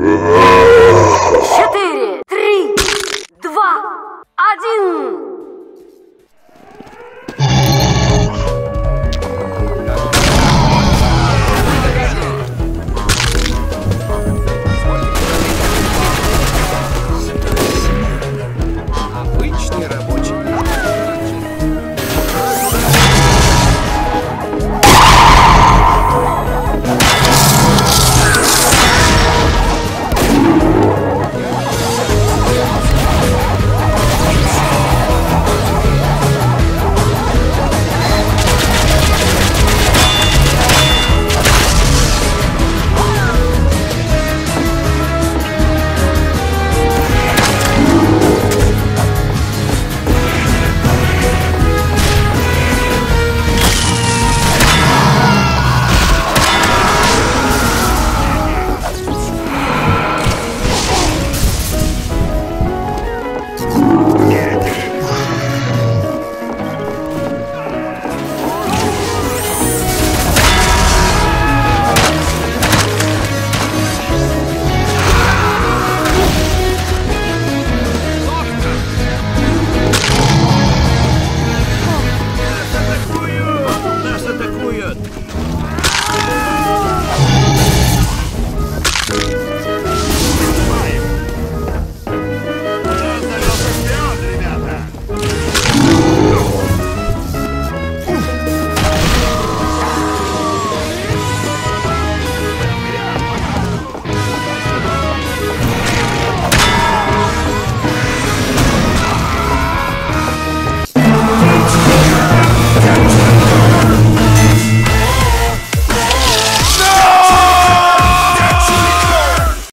Uh-huh.